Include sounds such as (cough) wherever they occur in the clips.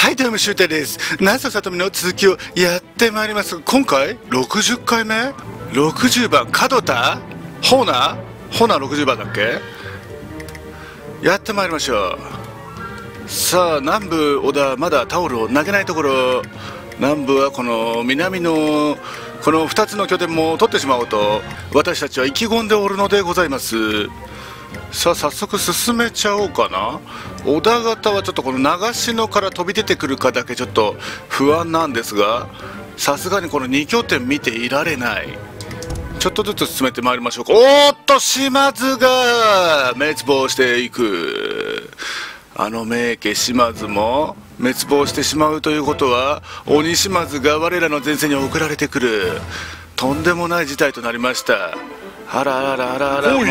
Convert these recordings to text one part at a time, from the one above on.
はいどうもシューテです。那須さとみの続きをやってまいります。今回60回目？60番角田？ホーナーホーナー60番だっけ？やってまいりましょう。さあ南部小田まだタオルを投げないところ。南部はこの南のこの2つの拠点も取ってしまおうと私たちは意気込んでおるのでございます。さあ早速進めちゃおうかな。小田方はちょっとこの長篠から飛び出てくるかだけちょっと不安なんですがさすがにこの2拠点見ていられない。ちょっとずつ進めてまいりましょうか。おーっと島津が滅亡していく。あの名家島津も滅亡してしまうということは鬼島津が我らの前線に送られてくる。とんでもない事態となりました。あらあらあらあらもう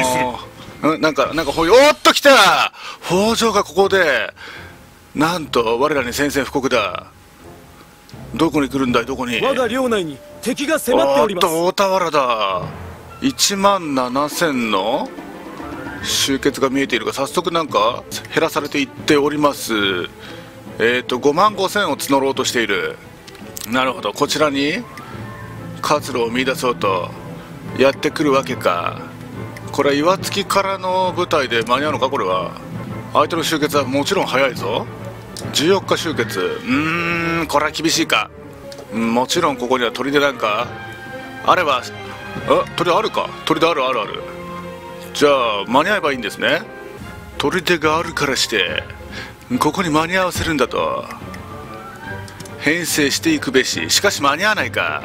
うんなんかなんかほいおーっと来た北条がここでなんと我らに宣戦布告だ。どこに来るんだい？どこに？我が領内に敵が迫っております。おーっと大田原だ。1万7000の集結が見えているが早速なんか減らされていっております。えっ、ー、と5万5000を募ろうとしている。なるほど。こちらに活路を見出そうとやってくるわけかこれ岩槻からの舞台で間に合うのか？これは。相手の集結はもちろん早いぞ。14日集結。うーんこれは厳しいか。もちろんここには砦なんか。あればあ砦あるか？砦あるあるある。じゃあ間に合えばいいんですね。砦があるからしてここに間に合わせるんだと。編成していくべし。しかし間に合わないか。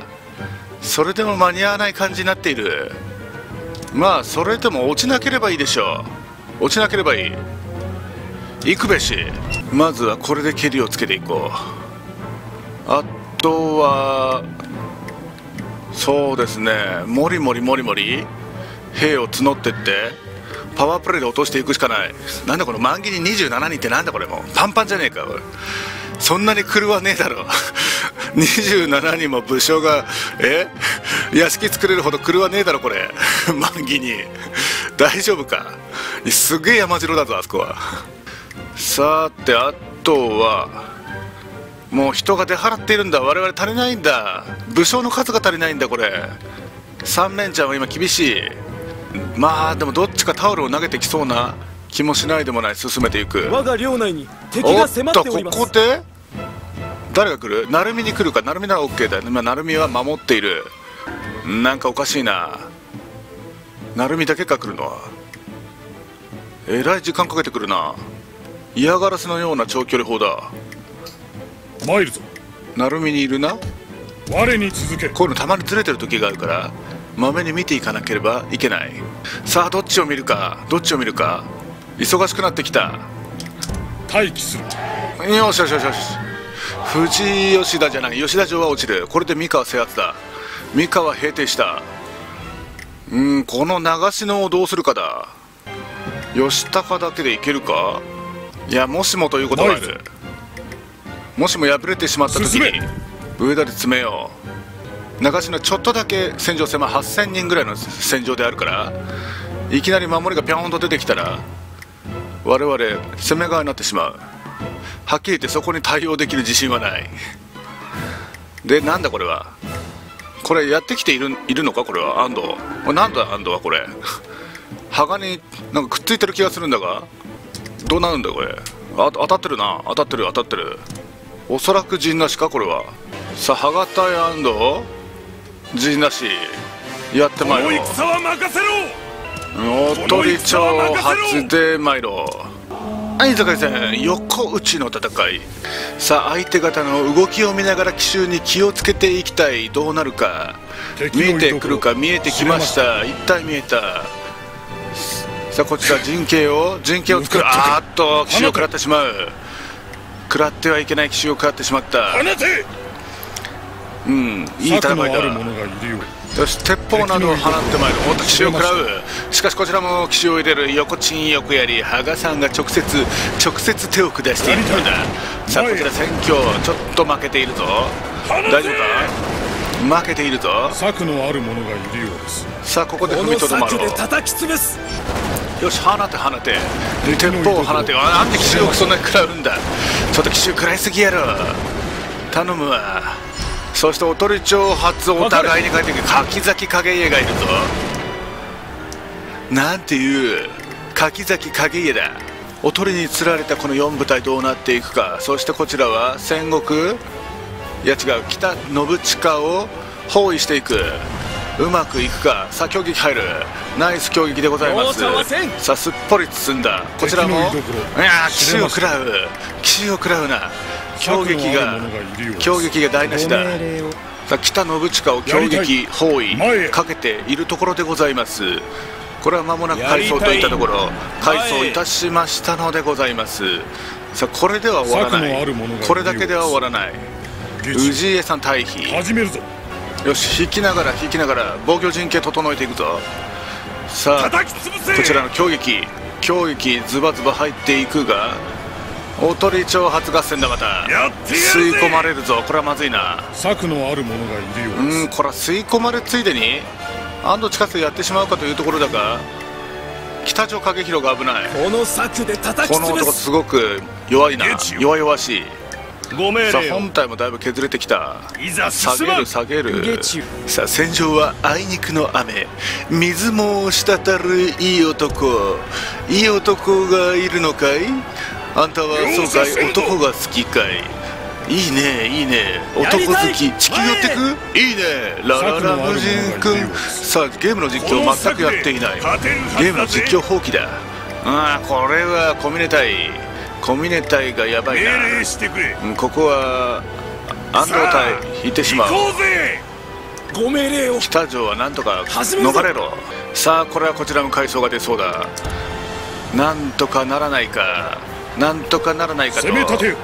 それでも間に合わない感じになっている。まあそれでも落ちなければいいでしょう。落ちなければいい。行くべし。まずはこれで蹴りをつけていこう。あとはそうですね。もりもりもりもり。兵を募ってってパワープレイで落としていくしかない。なんだこの満切り27人ってなんだこれもう。パンパンじゃねえかこれそんなに狂わねえだろ。(laughs) 27人も武将がえ？屋敷作れるほど狂わねえだろこれ。(laughs) 満切に。大丈夫か？すげえ山城だぞあそこは。さてあとはもう人が出払っているんだ。我々足りないんだ。武将の数が足りないんだこれ。三連ちゃんは今厳しい。まあでもどっちかタオルを投げてきそうな気もしないでもない。進めていく。我が領内に敵が迫っております。ここで？誰が来る？鳴海に来るか鳴海なら OK だよ今鳴海は守っている。なんかおかしいな。鳴海だけか来るのは。えらい時間かけてくるな。嫌がらせのような長距離砲だ。参るぞ。鳴海にいるな？我に続け。こういうのたまにずれてる時があるからまめに見ていかなければいけない。さあどっちを見るか？どっちを見るか？忙しくなってきた。待機する。よしよしよしよし富士吉田じゃない吉田城は落ちる。これで三河制圧だ。三河平定した。うんこの長篠をどうするかだ。吉高だけでいけるか？いやもしもということがある。もしも敗れてしまった時に上田で詰めよう。長篠ちょっとだけ戦場狭8000人ぐらいの戦場であるからいきなり守りがピョーンと出てきたら我々攻め側になってしまうはっきり言ってそこに対応できる自信はない。でなんだこれは？これやってきているいるのか？これは？安藤。なんだ安藤はこれ？鋼になんかくっついてる気がするんだが。どうなるんだこれ？あ当たってるな。当たってる当たってる。おそらく陣なしか？これは。さあ羽形や安藤。陣なし。やってまいろ。う戦は任せろ！おとり町初で参ろ！うはい坂井さん横打ちの戦い。さあ相手方の動きを見ながら奇襲に気をつけていきたい。どうなるか。見えてくるか見えてきました。一体見えた。さあこちら陣形を陣形を作る。(laughs) あーっと奇襲を食らってしまう。食らってはいけない奇襲を食らってしまった。うんいい戦いだる者がいるよよし鉄砲などを放ってまいる。おっと奇襲を食らう。しかしこちらも奇襲を入れる横チン横やり羽賀さんが直接直接手を下しているためだ。さあこちら戦況ちょっと負けているぞ。大丈夫か？負けているぞ。策のある者がいるようです。さあここで踏みとどまろう。先で叩き潰す。よし放て放て。鉄砲を放て。あなんで奇襲をそんなに食らうんだ。ちょっと奇襲食らいすぎやろ。頼むわそしておとり町発お互いに帰ってくる柿崎影家がいるぞ。なんていう柿崎影家だ。おとりに釣られたこの4部隊どうなっていくか。そしてこちらは戦国？いや違う北信近を包囲していく。うまくいくかさあ攻撃入る。ナイス攻撃でございます。さあすっぽり包んだ。こちらもいやー奇襲を食らう。奇襲を食らうな。攻撃が攻撃が台無しだ。さあ北信近を攻撃包囲かけているところでございます。これは間もなく改装といったところ改装い。たしましたのでございます。さあこれでは終わらない。これだけでは終わらない。氏家さん退避。始めるぞよし引きながら引きながら防御陣形整えていくぞ。さあこちらの攻撃。攻撃ズバズバ入っていくがおとり挑発合戦だまた。吸い込まれるぞ。これはまずいな。策のある者がいるようです。うんこれは吸い込まれついでに安藤近瀬やってしまうかというところだが北条景弘が危ない。この策で叩きこの男すごく弱いな。弱々しいご命さあ本体もだいぶ削れてきた。いざ下げる下げる。さあ戦場はあいにくの雨。水も滴るいい男。いい男がいるのかい？あんたはそうかい？男が好きかい？いいねいいね。男好き地球寄ってく？いいね。ラララ無人くん。さあゲームの実況全くやっていない。ゲームの実況放棄だ。ああこれはコミネ隊コミネ隊がやばいな。命令してくれ。うんここは安藤隊行ってしまうご命令を。北条はなんとか逃れろ。さあこれはこちらも階層が出そうだ。なんとかならないか。なんとかならないかと。攻め立てよ。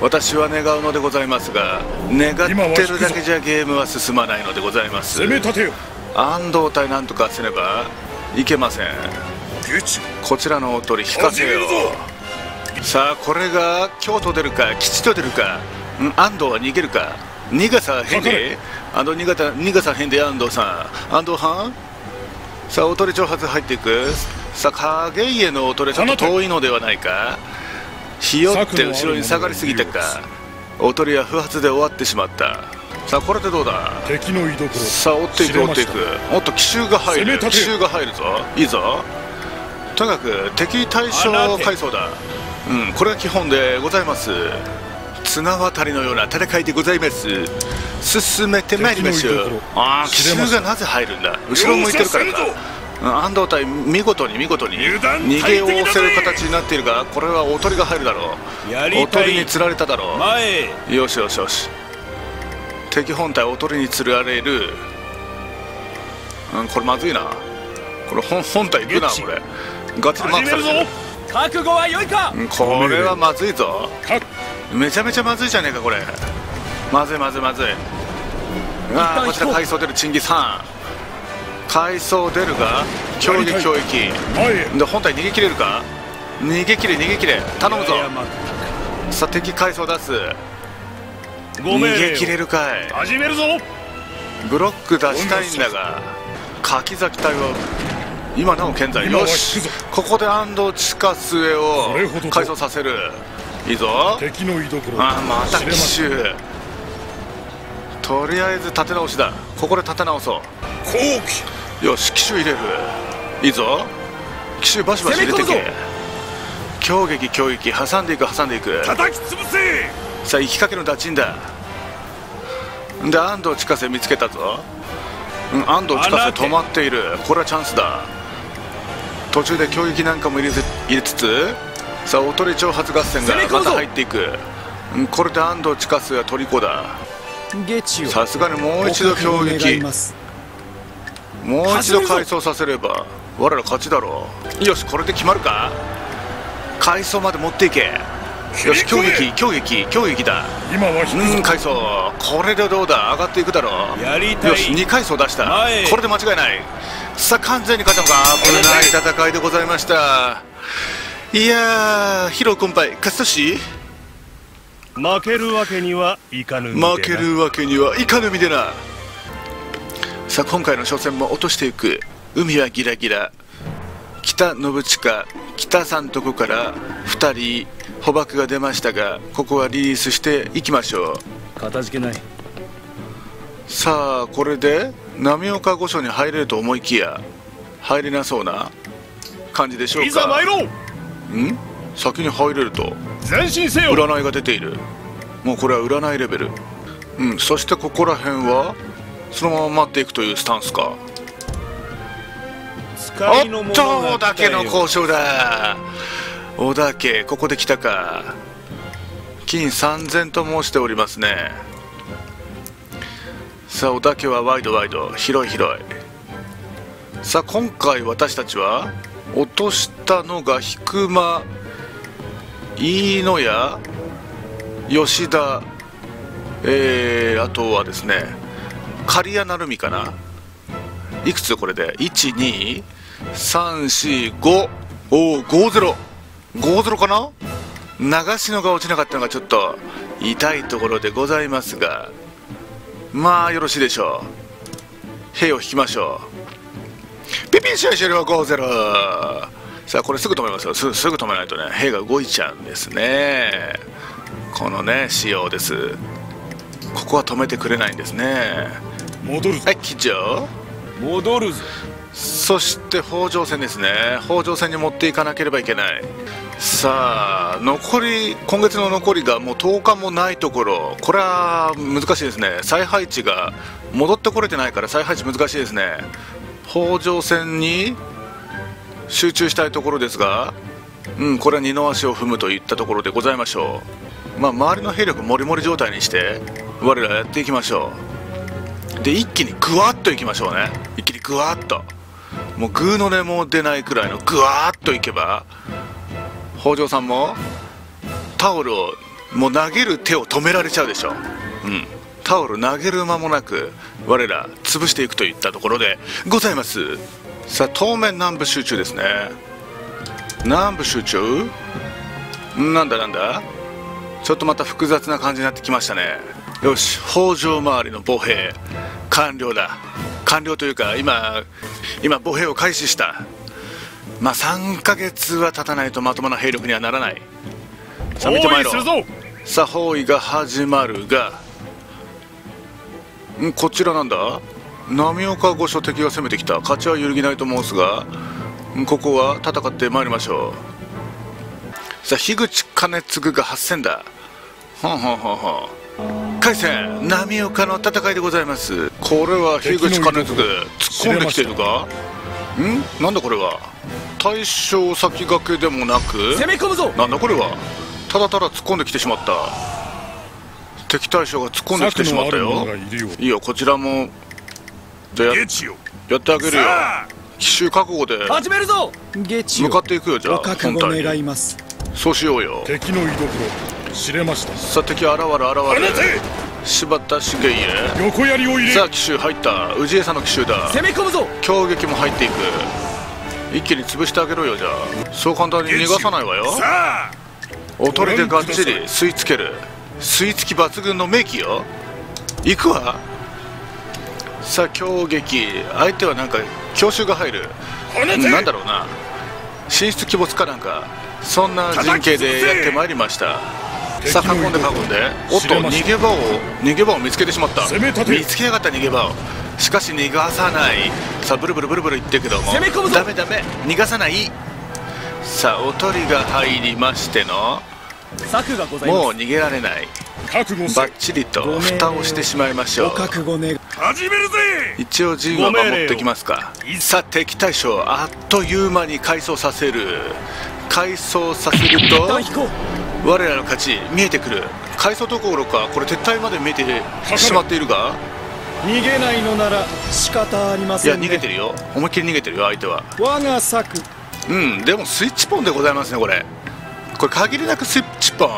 私は願うのでございますが願ってるだけじゃゲームは進まないのでございます。攻め立てよ。安藤隊なんとかせねばいけません。こちらのおとり引かせよさあこれが京都出るか吉と出るかん安藤は逃げるか。逃がさへんであの逃がた逃がさへんで安藤さん。安藤藩さあおとり挑発入っていく。さあ影家のおとりちょっと遠いのではないか。ひよって後ろに下がりすぎたか。おとりは不発で終わってしまった。さあこれでどうだ？敵の居所さあ追っていく追っていく。おっと奇襲が入る。奇襲が入るぞ。いいぞ。とにかく敵対象階層だうんこれが基本でございます。綱渡りのような戦いでございます。進めてまいりましょう。ああ奇襲がなぜ入るんだ？後ろ向いてるからか。安藤隊見事に見事に逃げを押せる形になっているがこれはおとりが入るだろやうおとりに釣られただろう。よしよしよし。敵本体おとりに釣られる。うんこれまずいな。これ本本体いくなこれ。ガチでマークされてる覚悟は良いか？うんこれはまずいぞ。かめちゃめちゃまずいじゃねえかこれ。まずいまずいまずい。ああこちら階層出るチンギス・ハン。階層出るが？強撃強撃。前へで本体逃げ切れるか？逃げ切れ逃げ切れ。頼むぞ。さあ敵階層出す。逃げ切れるかい。始めるぞ。ブロック出したいんだが柿崎隊は今なお健在。よし。ここで安藤地下末を改装させる。いいぞ。敵の居所。あまた奇襲。とりあえず立て直しだ。ここで立て直そ後期うよし奇襲入れる。いいぞ。奇襲バシバシ入れてけ。強撃強撃。挟んでいく挟んでいく。叩き潰せ。さあ行きかけのダチンだ。で安藤近瀬見つけたぞ、うん、安藤近瀬止まっている。これはチャンスだ途中で攻撃なんかも入れつ入れつつさあおとり挑発合戦がまた入っていく。うんこれで安藤近瀬は虜だ。ゲチを。さすがにもう一度攻撃もう一度改装させれば我ら勝ちだろう。よしこれで決まるか。改装まで持っていけよし攻撃攻撃攻撃だ。今はうん階層。これでどうだ？上がっていくだろう。やりたい。よし2階層出した。これで間違いない。さあ完全に勝ったのか？危ない戦いでございました。いやーヒロ君杯勝つし？負けるわけにはいかぬ負けるわけにはいかぬみでな。さあ今回の初戦も落としていく。海はギラギラ。北信親北さんとこから2人捕獲が出ましたがここはリリースしていきましょう。かたじけない。さあこれで波岡御所に入れると思いきや入れなそうな感じでしょうか。いざ参ろう。ん？先に入れると。前進せよ。占いが出ている。もうこれは占いレベル。うんそしてここら辺はそのまま待っていくというスタンスか。おっとが小田家の交渉だ小田家ここで来たか。金3000と申しておりますね。さあ小田家はワイドワイド。広い広い。さあ今回私たちは落としたのが菊間飯野屋吉田えー、あとはですね刈谷成美かな。いくつこれで？12345おお5050かな？流しのが落ちなかったのがちょっと痛いところでございますがまあよろしいでしょう。兵を引きましょう。ピピン試合終了5-0さあこれすぐ止めますよ。すすぐ止めないとね兵が動いちゃうんですね。このね仕様です。ここは止めてくれないんですね。戻るぞ。はい騎乗戻るぞ。そして北条戦ですね。北条戦に持っていかなければいけないさあ残り今月の残りがもう10日もないところ。これは難しいですね。再配置が戻ってこれてないから再配置難しいですね。北条戦に集中したいところですがうんこれは二の足を踏むといったところでございましょう。まあ周りの兵力もりもり状態にして我らやっていきましょう。で一気にグワッといきましょうね。一気にグワッと。もうグーの音も出ないくらいのグワーッといけば北条さんもタオルをもう投げる手を止められちゃうでしょ。うん。タオル投げる間もなく我ら潰していくといったところでございます。さあ当面南部集中ですね。南部集中？なんだなんだ。ちょっとまた複雑な感じになってきましたね。よし北条周りの歩兵。完了だ。完了というか今今歩兵を開始した。まあ3ヶ月は経たないとまともな兵力にはならない。さあ見てまいろ。さあ包囲が始まるがんこちらなんだ？波岡御所敵が攻めてきた。勝ちは揺るぎないと申すがんここは戦ってまいりましょう。さあ樋口兼次が8000だ。ほんほんほんほん。海戦波岡の戦いでございます。これは樋口兼次突っ込んできているか？ん？なんだこれは？大将先駆けでもなく？攻め込むぞ！なんだこれは？ただただ突っ込んできてしまった。敵対将が突っ込んできてしまったよ。いいいよこちらもじゃあやってあげるよ。奇襲覚悟で始めるぞ！向かっていくよじゃあ本体に。願いますそうしようよ。敵の居所。知れました。さあ敵現る現放るて！柴田茂家。横槍を入れ！さあ奇襲入った。氏家さんの奇襲だ。攻め込むぞ！強撃も入っていく一気に潰してあげろよじゃあ。そう簡単に逃がさないわよ。さあ。おとりでがっちり吸い付ける。吸い付き抜群の名機よ。行くわ。さあ強撃。相手はなんか強襲が入る。なんだろうな。進出鬼没かなんか。そんな陣形でやってまいりましたさあ囲んで囲んで。おっと逃げ場を逃げ場を見つけてしまった。見つけやがった逃げ場を。しかし逃がさない。さあブルブルブルブル言ってるけども。攻め込むぞ。ダメダメ。逃がさない。さあおとりが入りましての。策がございます。もう逃げられない。バッチリと蓋をしてしまいましょごう。覚悟願い。始めるぜ。一応陣は守ってきますか。さあ敵対将あっという間に改装させる。改装させる一と我らの勝ち見えてくる改装どころかこれ撤退まで見えてしまっているが。逃げないのなら仕方ありまいやせんね。逃げてるよ。思いっきり逃げてるよ相手は。我が策。うんでもスイッチポンでございますねこれ。これ限りなくスイッチポン。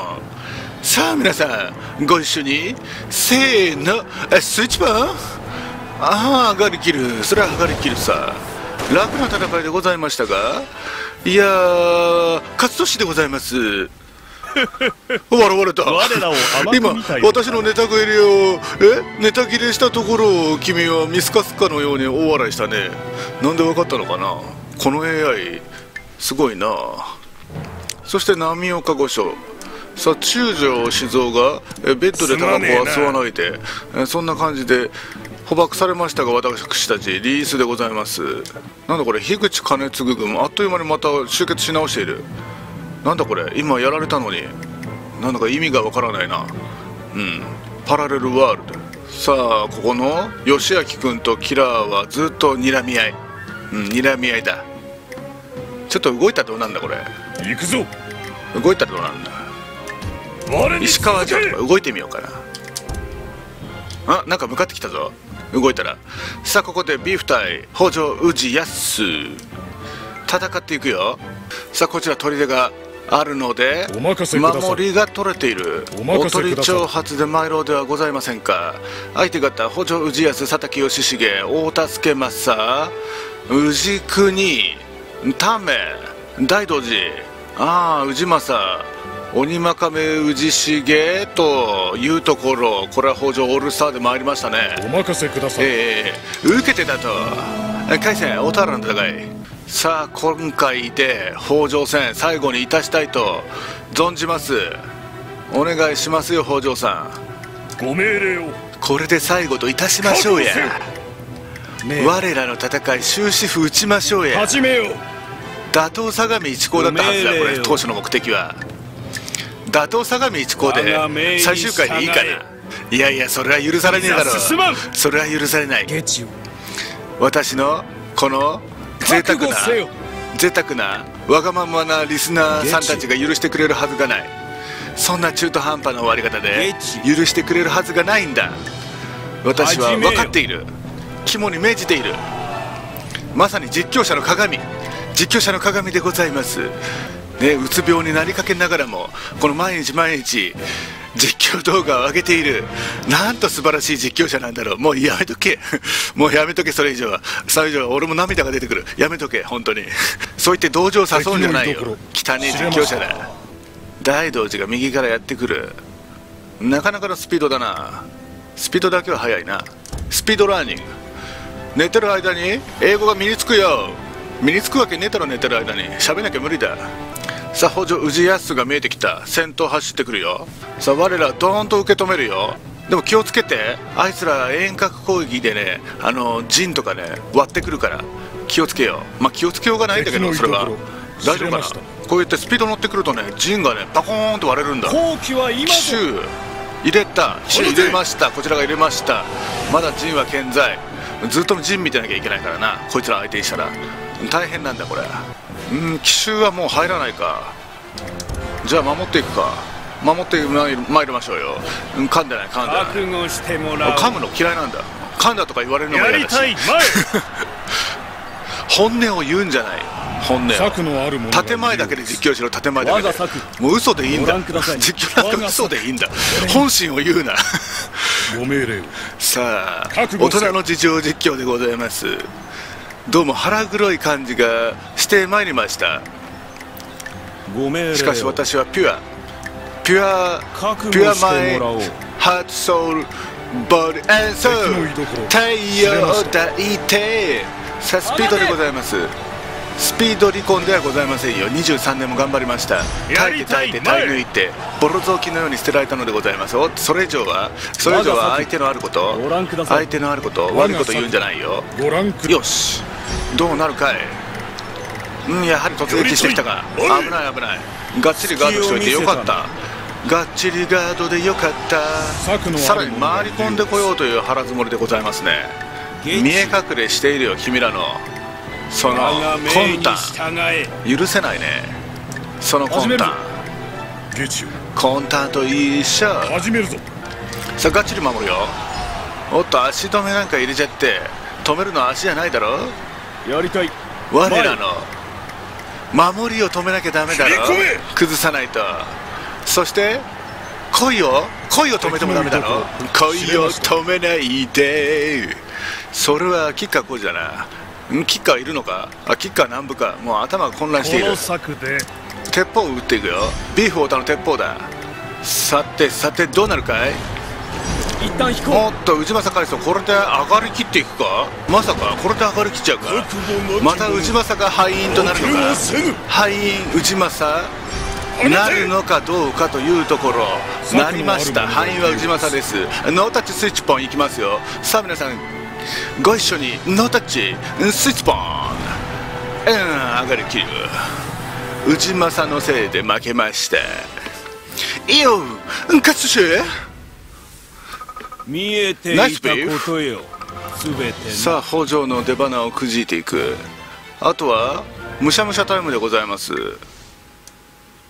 さあ皆さんご一緒に。せーの。えスイッチポン？ああ上がりきる。それは上がりきるさ。楽な戦いでございましたが。いやー勝つ年でございます (laughs) 笑われた。今私のネタ切れをえ？ネタ切れしたところを君は見透かすかのように大笑いしたね。なんでわかったのかな？この AI すごいな。そして波岡御所。さあ中条静雄がえベッドでタバコは吸わないでえそんな感じで捕獲されましたが私たちリースでございます。なんだこれ樋口兼次軍あっという間にまた集結し直しているなんだこれ今やられたのに。なんだか意味がわからないな。うん。パラレルワールド。さあここの義明君とキラーはずっと睨み合い。うん睨み合いだ。ちょっと動いたらどうなんだこれ。行くぞ。動いたらどうなんだ。石川城とか動いてみようかな。あなんか向かってきたぞ。動いたら。さあここでビーフ対北条氏康。戦っていくよ。さあこちら砦があるので守りが取れている。おとり挑発で参ろうではございませんか。相手方北条氏康佐竹義重大助政氏国為大道寺。ああ氏政鬼真亀氏重というところ。これは北条オールスターで参りましたね。お任せください。ええ受けてたと。海戦大田原の戦いさあ今回で北条戦最後にいたしたいと存じます。お願いしますよ北条さん。ご命令をこれで最後といたしましょうや。我らの戦い終止符打ちましょうや。始めよう。打倒相模一高だったはずだこれ当初の目的は。打倒相模一高で最終回でいいか従ないやいやそれは許されねえだろそれは許されない。私のこの贅沢な贅沢なわがままなリスナーさんたちが許してくれるはずがない。そんな中途半端な終わり方でゲ許してくれるはずがないんだ。私は分かっている。肝に銘じている。まさに実況者の鏡。実況者の鏡でございますねうつ病になりかけながらもこの毎日毎日実況動画を上げているなんと素晴らしい実況者なんだろう。もうやめとけ。(laughs) もうやめとけそれ以上は。それ以上は俺も涙が出てくる。やめとけ本当に。(laughs) そう言って同情を誘うんじゃないよ。汚ねえ実況者だ。大道寺が右からやってくる。なかなかのスピードだな。スピードだけは速いな。スピードラーニング。寝てる間に英語が身につくよ。身につくわけねえだろ寝てる間に。喋んなきゃ無理ださあ北条氏康が見えてきた。先頭走ってくるよ。さあ我らドーンと受け止めるよ。でも気をつけて。あいつら遠隔攻撃でねあの陣とかね割ってくるから。気をつけよう。まあ気をつけようがないんだけど敵それは。大丈夫かな？こうやってスピード乗ってくるとね陣がねバコーンと割れるんだ。後期は今奇襲入れた。奇襲入れました。こちらが入れました。まだ陣は健在。ずっと陣見てなきゃいけないからな。こいつら相手にしたら。大変なんだこれうん奇襲はもう入らないか。じゃあ守っていくか。守ってまいりましょうよ。うん噛んでない噛んでない。覚悟してもらう。噛むの嫌いなんだ。噛んだとか言われるのもや嫌だし。りたい前。(laughs) 本音を言うんじゃない。本音を。策のあるもの建前だけで実況しろ建前だけで。もう嘘でいいんだ。実況なんか嘘でいいんだ。本心を言うな。ご命令を。(laughs) さあ大人の事情実況でございますどうも腹黒い感じがしてまいりました。しかし私はピュア。ピュア覚ピュア悟マイハートソウルボディエンソウ居所。太陽を抱いて。さあスピードでございます。スピード離婚ではございませんよ。23年も頑張りました。耐えて耐えて耐え抜いてボロ雑巾のように捨てられたのでございます。おそれ以上はそれ以上は相手のあること相手のあること悪いこと言うんじゃないよ。よしどうなるかいうんやはり突撃してきたが危ない危ない。がっちりガードしておいてよかった。がっちりガードでよかった。さらに回り込んでこようという腹積もりでございますね。見え隠れしているよ君らの。その魂胆。許せないね。その魂胆。魂胆と一緒。始めるぞ。さあがっちり守るよ。おっと足止めなんか入れちゃって。止めるのは足じゃないだろやりたい。我らの守りを止めなきゃダメだろ。崩さないと。そして恋を恋を止めてもダメだろ。恋を止めないで。それはキッカーこうじゃなんキッカーいるのか？あキッカー南部か。もう頭が混乱している。鉄砲を撃っていくよ。ビーフ太田の鉄砲だ。さてさてどうなるかい？一旦引こおっと内政海藻これで上がりきっていくか？まさかこれで上がりきっちゃうか？また内政が敗因となるのか？敗因内政なるのかどうかというところ。なりました。敗因は内政です。ノータッチスイッチポンいきますよ。さあ皆さんご一緒にノータッチスイッチポン。うん上がりきる。内政のせいで負けましたいいよ勝つし。見えていたことよ。すべてさあ北条の出花をくじいていく。あとはむしゃむしゃタイムでございます。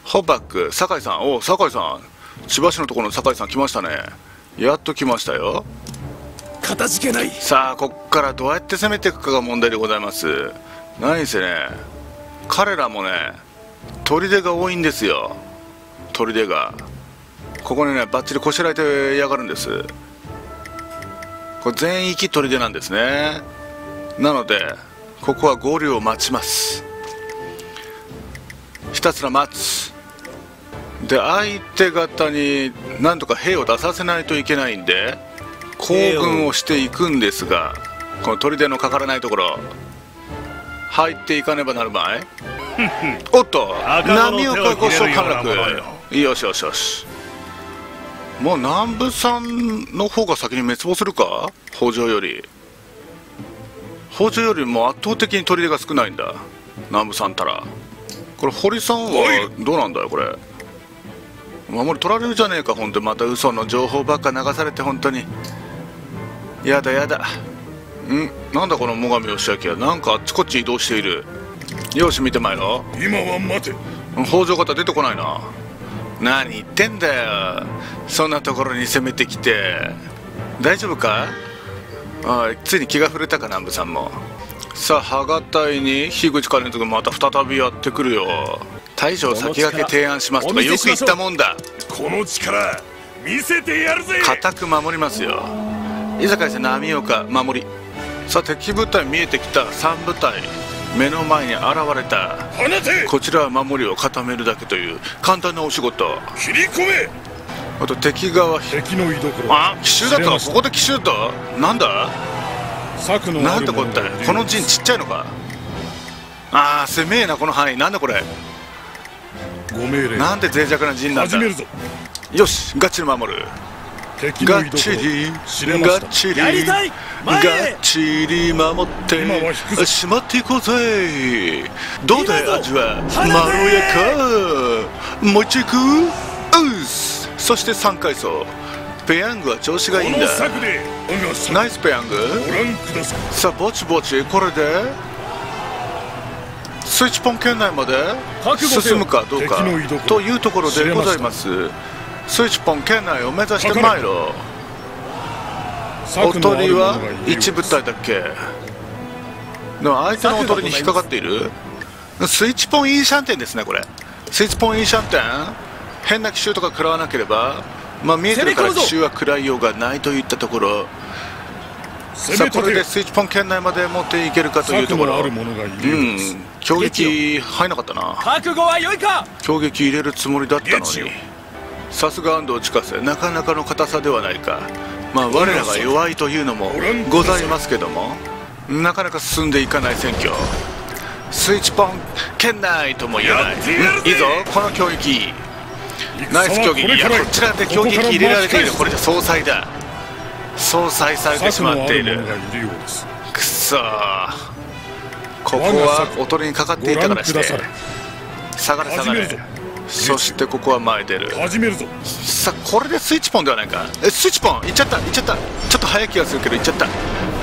ホバック酒井さん。お酒井さん。千葉市のところの酒井さん来ましたね。やっと来ましたよ。かたじけない。さあこっからどうやって攻めていくかが問題でございます。何せね彼らもね砦が多いんですよ。砦が。ここにねバッチリこしらえてやがるんですこれ全域砦なんですね。なのでここは合流を待ちます。ひたすら待つ。で相手方になんとか兵を出させないといけないんで行軍をしていくんですがこの砦のかからないところ入っていかねばなるまい。おっと波岡御所陥落よしよしよしもう南部さんの方が先に滅亡するか？北条より。北条よりも圧倒的に砦が少ないんだ。南部さんたら。これ堀さんはどうなんだよこれ？守り取られるじゃねえか本当にまた嘘の情報ばっか流されて本当に。やだやだ。ん？なんだこの最上義明は？なんかあっちこっち移動している。よし見てまいろ。今は待て。北条方出てこないな何言ってんだよ。そんなところに攻めてきて。大丈夫か？あついに気が触れたか南部さんも。さあ羽賀隊に樋口兼人がまた再びやってくるよ。大将先駆け提案しますとかよく言ったもんだ。この力見せてやるぜ。固く守りますよ。居酒屋さん波岡守り。さあ敵部隊見えてきた。3部隊目の前に現れた。こちらは守りを固めるだけという簡単なお仕事。切り込め！あと敵側敵の居所。あ奇襲だとここで奇襲だとなんだ？策のなんてこったこの陣ちっちゃいのか？ああ攻めえなこの範囲。なんだこれ？ご命令なんで脆弱な陣なんだ？始めるぞ。よしガッチリ守る敵がっのちりがっちりがっちり守ってしまっていこうぜどうだ味は？放まろてやか。もう一度うっす。そして3階層。ペヤングは調子がいいんこだナイスペヤング。さあぼちぼちこれで。スイッチポン圏内まで進むかどうか。というところでございますスイッチポン圏内を目指してまいろおとりはある者がいるようです。一部隊だっけ？でも相手のおとりに引っかかっている？スイッチポンイーシャンテンですねこれ。スイッチポンイーシャンテン変な奇襲とか食らわなければまあ見えてるから奇襲は食らいようがないといったところ。さあこれでスイッチポン圏内まで持っていけるかというところ。うん攻撃入んなかったな覚悟は良いか攻撃入れるつもりだったのにさすが安藤近瀬なかなかの硬さではないか。まあ我らが弱いというのもございますけどもなかなか進んでいかない選挙。スイッチポン圏内とも言えない。いいぞこの攻撃ナイス戦は攻撃いやこちらで攻撃入れられている。これじゃ総裁だ。総裁されてしまっている。くそー。ここはおとりにかかっていごたからして。下がれ下がれそしてここは前出る。始めるぞ。さあこれでスイッチポンではないか。えスイッチポン！いっちゃった。いっちゃった。ちょっと早い気がするけどいっちゃった。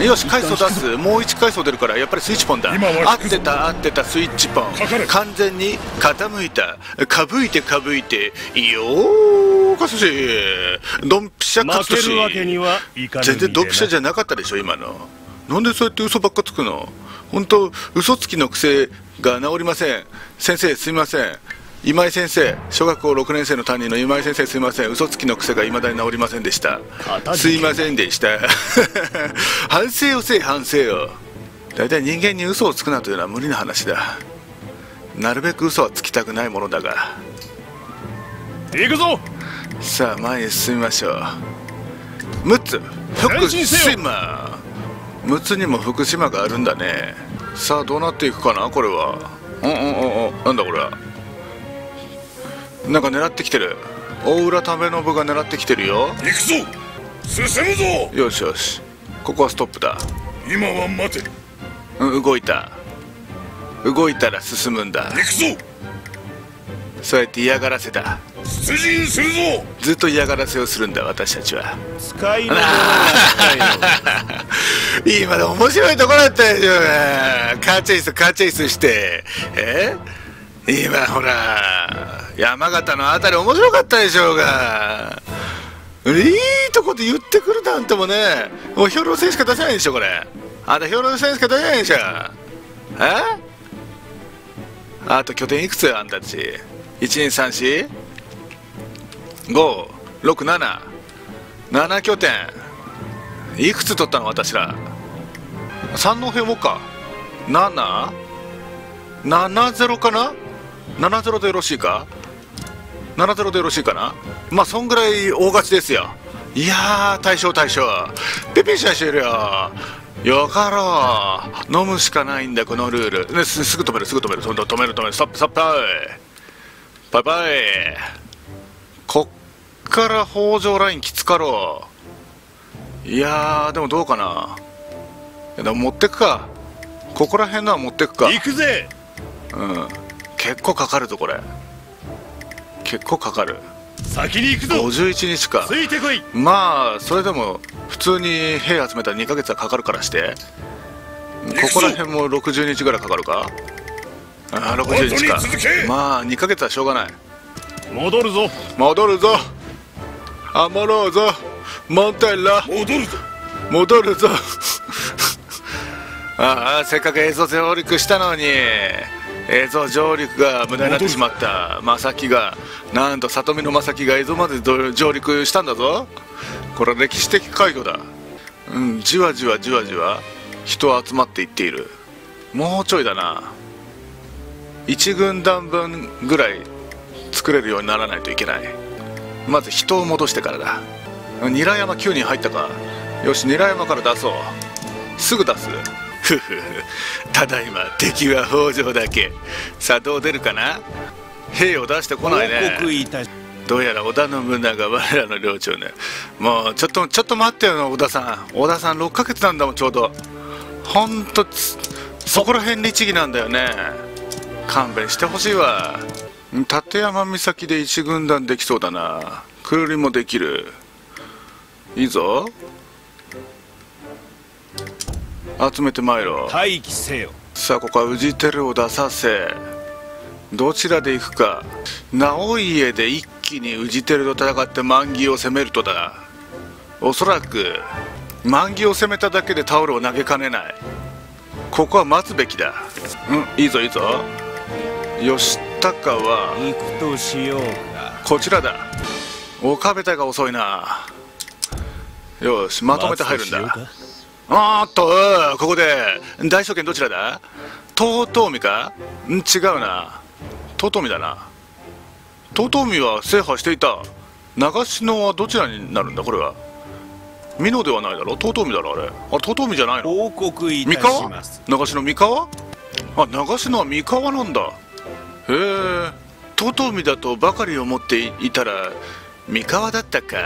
よし回数出す。もう1回数出るからやっぱりスイッチポンだ。合ってた合ってたスイッチポン。完全に傾いた。かぶいてかぶいて。よーかそし。ドンピシャ勝つとし。負けるわけにはいかぬ全然ドンピシャじゃゃなかったでしょ今の。なんでそうやって嘘ばっかつくの？本当嘘つきの癖が治りません。先生すみません今井先生小学校6年生の担任の今井先生すみません。嘘つきの癖がいまだに治りませんでした。すいませんでした。(laughs) 反省をせえ反省を。大体人間に嘘をつくなというのは無理な話だ。なるべく嘘はつきたくないものだが。行くぞ。さあ前に進みましょう。6つ福島。6つにも福島があるんだね。さあどうなっていくかなこれは。うんうんうんうん。なんだこれはなんか狙ってきてる。大浦為信が狙ってきてるよ。行くぞ。進むぞ。よしよし。ここはストップだ。今は待て。うん動いた。動いたら進むんだ。行くぞ。そうやって嫌がらせだ出陣するぞ。ずっと嫌がらせをするんだ私たちは。使いの今の面白いところだったでしょカーチェイスカーチェイスして。え？今ほら山形のあたり面白かったでしょうが。いいとこで言ってくるなんてもねもう兵糧戦しか出せないでしょこれ。あんた兵糧戦しか出せないでしょ。え？あと拠点いくつ？よあんたたち。1234 5 6 7 7拠点。いくつ取ったの？私ら。三戸もか。770かな？70でよろしいか？70でよろしいかな？まあそんぐらい大勝ちですよ。いやー大将大将。ピピシャしてるよ。よかろう。飲むしかないんだこのルール、ね、すすぐ止めるすぐ止める。そんな止める止める。ストップストップ。バイバイ。こっから北条ラインきつかろう。いやーでもどうかな。いやでも持ってくか。ここら辺のは持ってくか。行くぜ。うん。結構かかるぞこれ結構かかる。先に行くぞ。51日か。ついてこい。まあそれでも普通に兵集めたら2ヶ月はかかるからして。ここら辺も60日ぐらいかかるか。ああ60日か。まあ2ヶ月はしょうがない。戻るぞ。戻るぞ。余ろうぞ。モンテラ戻るぞ。戻るぞ。(laughs) ああせっかく映像上陸したのに映像上陸が無駄になってしまった正木がなんと里見の正木が映像まで上陸したんだぞ。これは歴史的快挙だ。うんじわじわじわじわ人は集まっていっている。もうちょいだな。1軍団分ぐらい作れるようにならないといけない。まず人を戻してからだ。韮山9人入ったか。よし韮山から出そう。すぐ出すふふふただいま敵は北条だけ。さあどう出るかな？兵を出してこないね。どうやら織田信長我らの領長ね。もうちょっとちょっと待ってよ織田さん。織田さん6ヶ月なんだもんちょうど。ほんとつそこら辺律儀なんだよね。勘弁してほしいわ。立山岬で一軍団できそうだな。くるりもできる。いいぞ集めてまいろ待機せよ。さあここは宇治照を出させどちらで行くか。直家で一気に宇治照と戦って万木を攻めるとだ。おそらく万木を攻めただけでタオルを投げかねない。ここは待つべきだ。うんいいぞいいぞ。義高は行くとしようか。こちらだ。岡部隊が遅いな。よしまとめて入るんだ待つとしようかあーっとうんここで大将権どちらだ？遠江か？ん違うな。遠江だな。遠江は制覇していた。長篠はどちらになるんだ？これは。美濃ではないだろ？遠江だろあれ。あれ遠江じゃないの？報告いたし三河？ます長篠三河？あ長篠は三河なんだ。へえ遠江だとばかり思っていたら三河だったか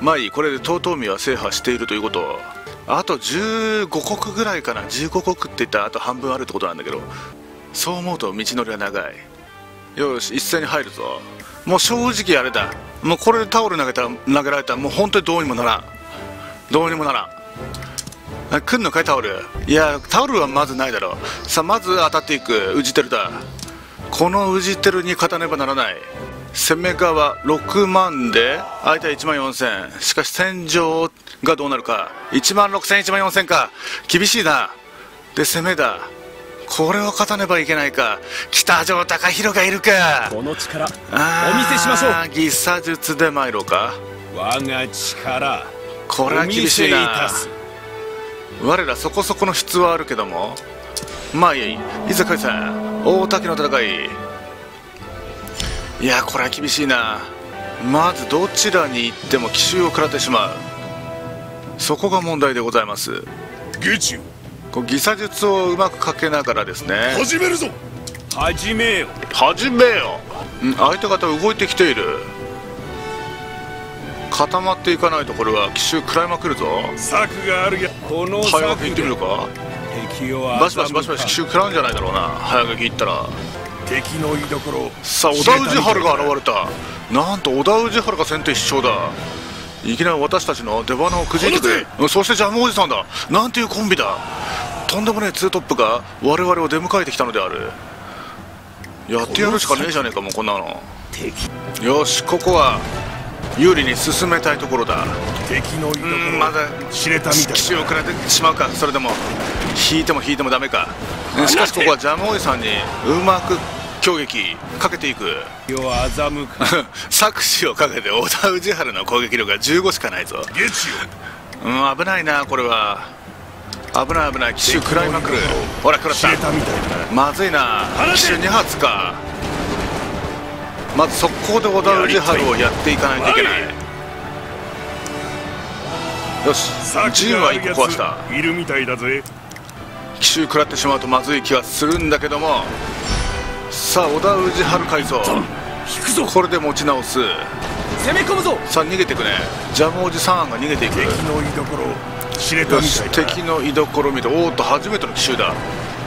まあいいこれで遠江は制覇しているということ。あと15国ぐらいかな。15国って言ったらあと半分あるってことなんだけど。そう思うと道のりは長い。よし一斉に入るぞ。もう正直あれだ。もうこれでタオル投げた投げられたらもう本当にどうにもならん。どうにもならん。来んのかいタオル？いやタオルはまずないだろう。さあまず当たっていく。宇治照だ。この宇治照に勝たねばならない。攻め側6万で相手は1万4000しかし戦場がどうなるか。1万6000 1万4000か。厳しいな。で攻めだ。これを勝たねばいけないか。北条高弘がいるか。この力お見せしましょう。義左術で参ろうか。我が力これは厳しいな。我らそこそこの質はあるけども。まあいい。いざ解散。大滝の戦いいやこれは厳しいな。まずどちらに行っても奇襲を食らってしまう。そこが問題でございます。ゲチよこう擬写術をうまくかけながらですね。始めるぞ。始めよ始めよん相手方動いてきている。固まっていかないとこれは奇襲食らいまくるぞ。策があるや。この早策で。書き行ってみるか。敵をバシバシバシバシ奇襲食らうんじゃないだろうな。早書き行ったら敵の居所。さあ織田氏春が現れた。なんと織田氏春が先手必勝だ。いきなり私たちの出花をくじいてくれうんそしてジャムおじさんだ。なんていうコンビだ。とんでもねえツートップが我々を出迎えてきたのである。やってやるしかねえじゃねえかもうこんなの。敵よしここは有利に進めたいところだ。敵の居所うんまだ知れたみたいを食らってしまうか。それでも引いても引いてもダメか。しかしここはジャムおじさんにうまく攻撃かけていく。敵を欺く。(laughs) 作詞をかけて織田氏原の攻撃力が15しかないぞ。うん危ないなこれは。危ない危ない。奇襲食らいまくるほら食らった。みたいだなたまずいな。奇襲2発か。まず速攻で織田氏原をやっていかないといけない。よし。策陣は1があるや個壊した。ついるみたいだぜ。奇襲食らってしまうとまずい気はするんだけどもさあ織田氏春改装引くぞ。これで持ち直す。攻め込むぞ。さあ逃げていくね。ジャムおじさんが逃げていく。敵の居所知れたよしたみい敵の居所見て。おーっと初めての奇襲だ。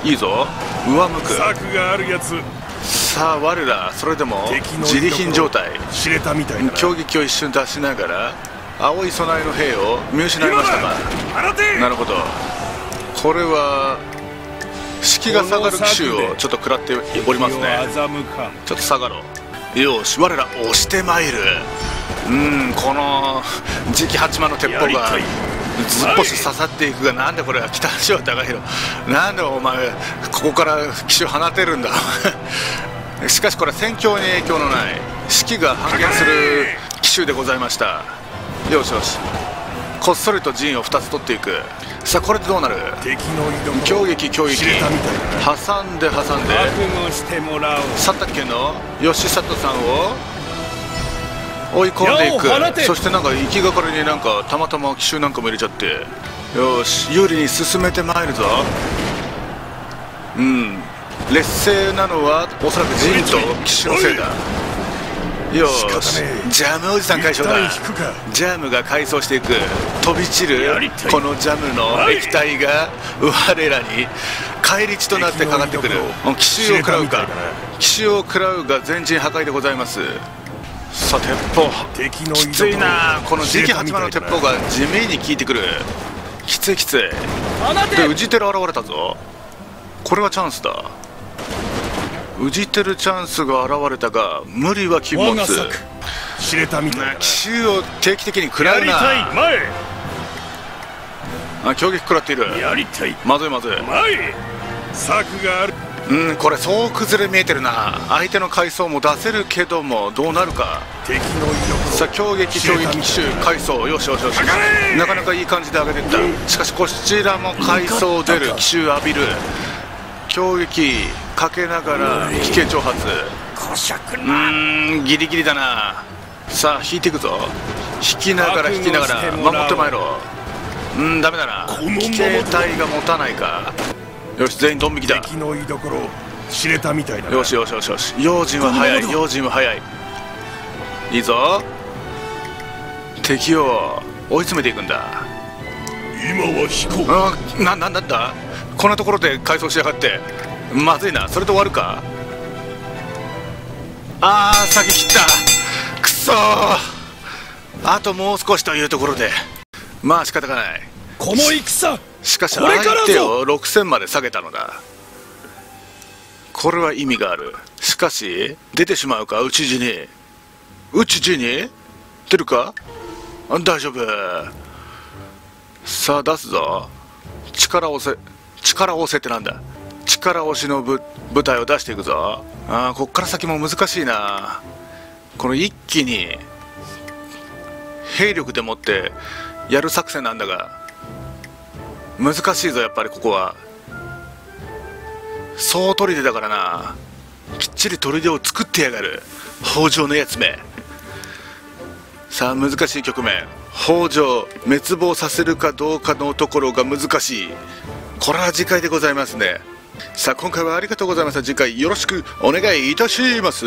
いいぞ。上向く。策があるやつ。さあ我らそれでも自利品状態。知れたみたい攻撃を一瞬出しながら青い備えの兵を見失いましたか。放て。なるほど。これは士気が下がる奇襲をちょっと食らっておりますねちょっと下がろうよし我ら押してまいるうんこの次期八幡の鉄砲がずっぽし刺さっていくがなんでこれは北塩高弘なんでお前ここから奇襲放てるんだ。(laughs) しかしこれは戦況に影響のない。士気が半減する奇襲でございました。よしよし。こっそりと陣を2つ取っていくさあこれでどうなる？敵の居所攻撃攻撃。挟んで挟んで。覚悟してもらおう。佐竹の吉里さんを追い込んでいく。そしてなんか行きがかりになんかたまたま奇襲なんかも入れちゃって。よし有利に進めてまいるぞ。うん。劣勢なのはおそらくジンと奇襲のせいだよしジャムおじさん解消だ。ジャムが改装していく。飛び散るこのジャムの液体が我らに返り血となってかかってくる。奇襲を食らうか。奇襲を食らうが全陣破壊でございます。さあ鉄砲。きついなこの次期八知れたみたいだな。幡の鉄砲が地味に効いてくる。きついきつい。放でて宇治照現れたぞ。これはチャンスだ宇治照チャンスが現れたが無理は禁物。我が策知れたみたいだ。なな奇襲を定期的に食らうやりたいな前あ攻撃食らっている。やりたい。まずいまずい。前策がある。うんこれ総崩れ見えてるな。相手の階層も出せるけどもどうなるか。敵のさあ攻撃攻撃奇襲階層。よしよしよし。なかなかいい感じで上げていった。しかしこちらも階層出る。奇襲浴びる攻撃かけながら危険挑発。うーんギリギリだな。さあ引いていくぞ。引きながら引きながら守ってまいろ。ううんダメだな。このまま。騎兵隊が持たないか。よし全員ドン引きだ。敵の居所知れたみたいだな。よしよしよしよし。用心は早い用心は早い。いいぞ。敵を追い詰めていくんだ。今は引こうあなななんだこんなところで改装しやがって。まずいな。それで終わるか。あー先切った。くそー。あともう少しというところで。まあ仕方がない。この戦。しかし相手を6000まで下げたのだ。これは意味がある。しかし出てしまうか？討ち死に。討ち死に？出るか？あ大丈夫。さあ出すぞ。力押せ力押せってなんだ。力押しの部部隊を出していくぞ。あーこっから先も難しいな。この一気に兵力でもってやる作戦なんだが難しいぞやっぱりここは。総砦だからな。きっちり砦を作ってやがる。北条のやつめ。さあ難しい局面。北条滅亡させるかどうかのところが難しい。これは次回でございますね。さあ今回はありがとうございました。次回よろしくお願いいたします。